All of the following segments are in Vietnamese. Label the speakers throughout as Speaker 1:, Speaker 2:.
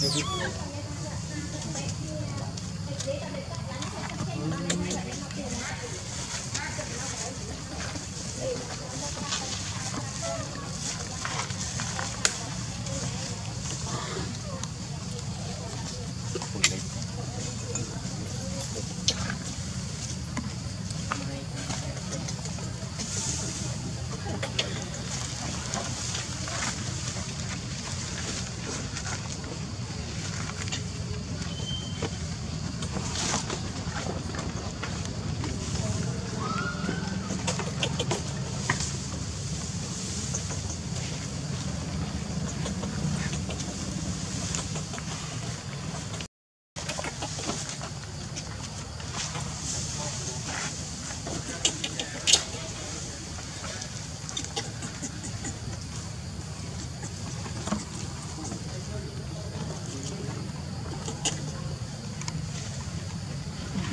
Speaker 1: Thank you.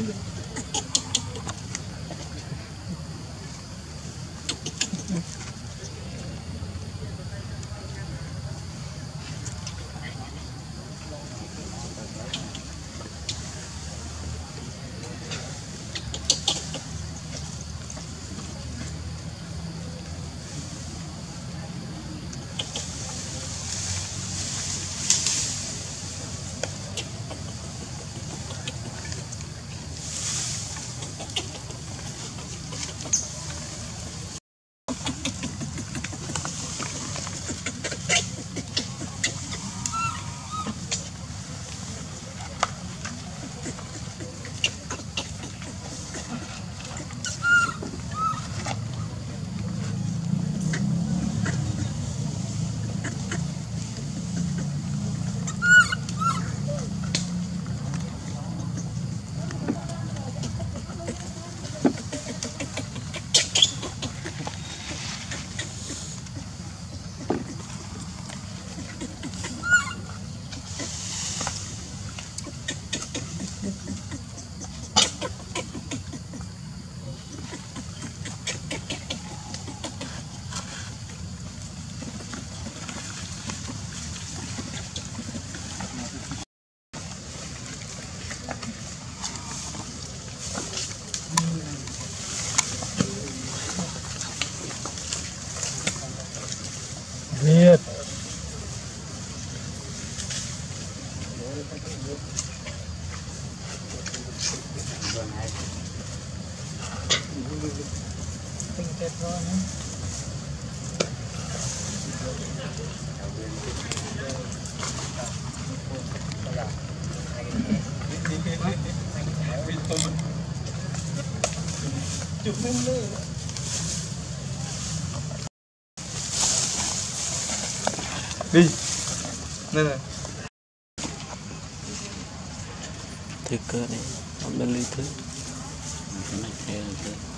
Speaker 1: Yeah. dulu tingkat rohnya Chụp lên đi nên này thì cơ này ông bên ly thứ ừ, cái này kia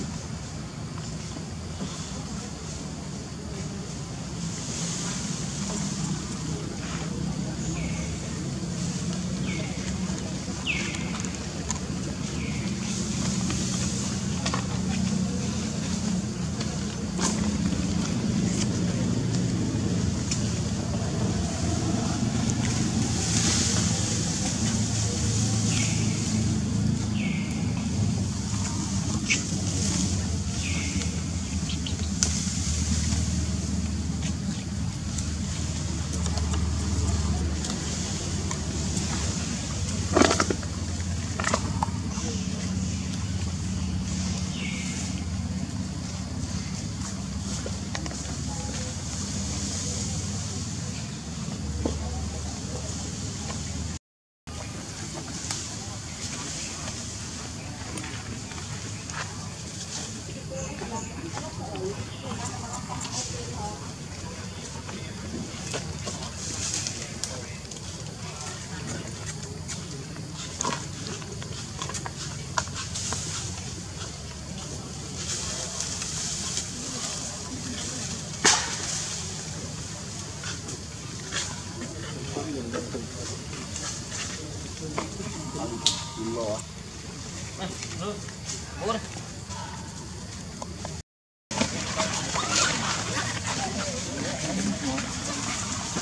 Speaker 1: down.